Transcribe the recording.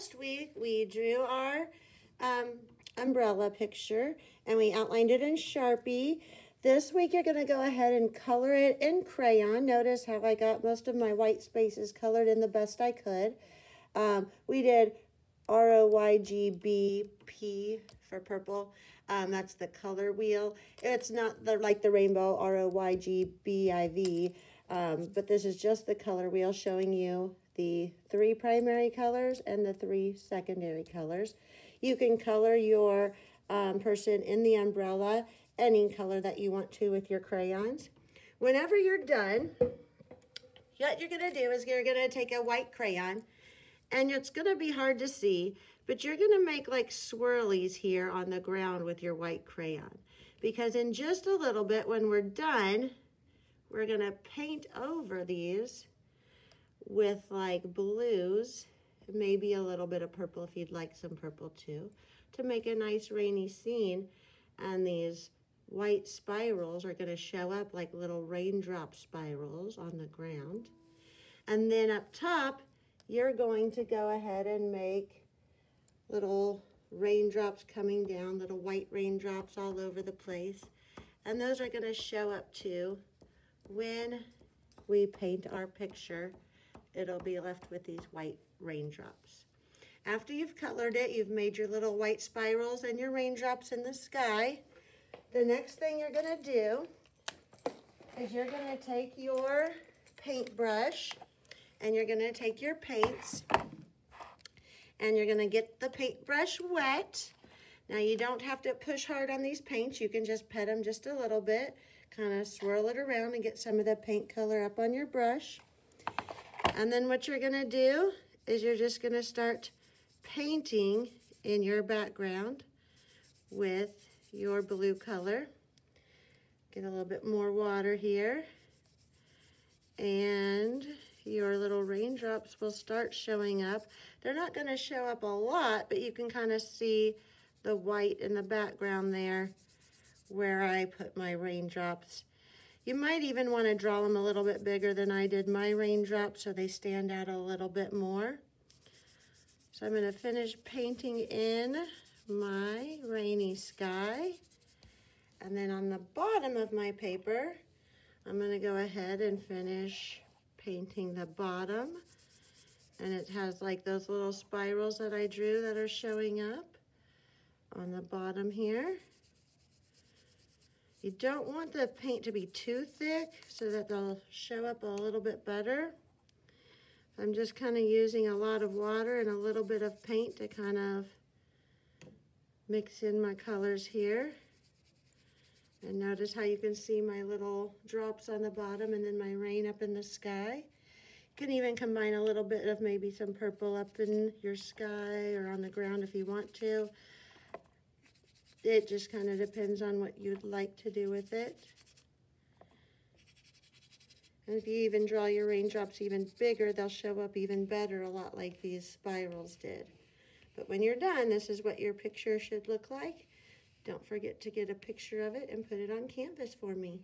last week we drew our um, umbrella picture and we outlined it in Sharpie. This week you're going to go ahead and color it in crayon. Notice how I got most of my white spaces colored in the best I could. Um, we did R-O-Y-G-B-P for purple. Um, that's the color wheel. It's not the like the rainbow R-O-Y-G-B-I-V, um, but this is just the color wheel showing you the three primary colors and the three secondary colors. You can color your um, person in the umbrella any color that you want to with your crayons. Whenever you're done, what you're going to do is you're going to take a white crayon and it's going to be hard to see, but you're going to make like swirlies here on the ground with your white crayon. Because in just a little bit, when we're done, we're going to paint over these with like blues, maybe a little bit of purple if you'd like some purple too, to make a nice rainy scene. And these white spirals are going to show up like little raindrop spirals on the ground. And then up top, you're going to go ahead and make little raindrops coming down, little white raindrops all over the place. And those are going to show up too when we paint our picture. It'll be left with these white raindrops. After you've colored it, you've made your little white spirals and your raindrops in the sky. The next thing you're gonna do is you're gonna take your paintbrush and you're gonna take your paints and you're gonna get the paintbrush wet. Now you don't have to push hard on these paints. You can just pet them just a little bit, kind of swirl it around and get some of the paint color up on your brush. And then what you're gonna do is you're just gonna start painting in your background with your blue color. Get a little bit more water here. And your little raindrops will start showing up. They're not gonna show up a lot, but you can kind of see the white in the background there where I put my raindrops. You might even want to draw them a little bit bigger than I did my raindrops so they stand out a little bit more. So I'm going to finish painting in my rainy sky. And then on the bottom of my paper, I'm going to go ahead and finish painting the bottom. And it has like those little spirals that I drew that are showing up on the bottom here. You don't want the paint to be too thick so that they'll show up a little bit better. I'm just kind of using a lot of water and a little bit of paint to kind of mix in my colors here. And notice how you can see my little drops on the bottom and then my rain up in the sky. You can even combine a little bit of maybe some purple up in your sky or on the ground if you want to. It just kind of depends on what you'd like to do with it. And if you even draw your raindrops even bigger, they'll show up even better, a lot like these spirals did. But when you're done, this is what your picture should look like. Don't forget to get a picture of it and put it on canvas for me.